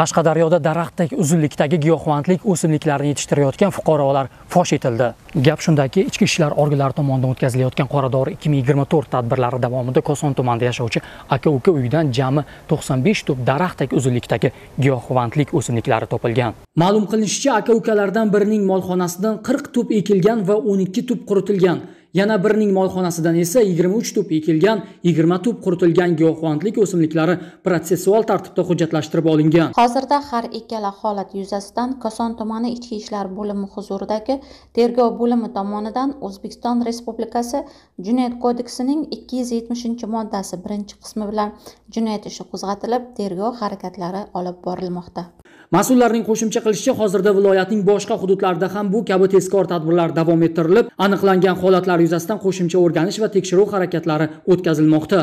qashqadaryoda daraxtdek uzunlikdagi giyohvandlik o'simliklarini yetishtirayotgan fuqarolar fosh etildi. Gap shundaki ichki ishlar organlari tomonidan o'tkazilayotgan qoradori ikki ming yigirma to'rt tadbirlari davomida koson tumanida yashovchi aka uka uyidan jami to'qson besh tup daraxtdek uzunlikdagi giyohvandlik o'simliklari topilgan. Ma'lum qilinishicha aka ukalardan birining molxonasidan qirq tup ekilgan va o'n ikki tup quritilgan. Yana birining molxonasidan esa 23 tup ekilgan 20 tup quritilgan giyohvandlik o'simliklari protsessual tartibda hujjatlashtirib olingan. Hozirda har ikkala holat yuzasidan koson tumani ichki ishlar bo'limi huzuridagi tergov bo'limi tomonidan o'zbekiston respublikasi jinoyat kodeksining 270 moddasi birinchi qismi bilan jinoyat ishi qo'zg'atilib tergov harakatlari olib borilmoqda. Mas'ullarning qo'shimcha qilishicha hozirda viloyatning boshqa hududlarida ham bu kabi tezkor tadbirlar davom ettirilib aniqlangan holatlar yuzasidan qo'shimcha o'rganish va tekshiruv harakatlari o'tkazilmoqda.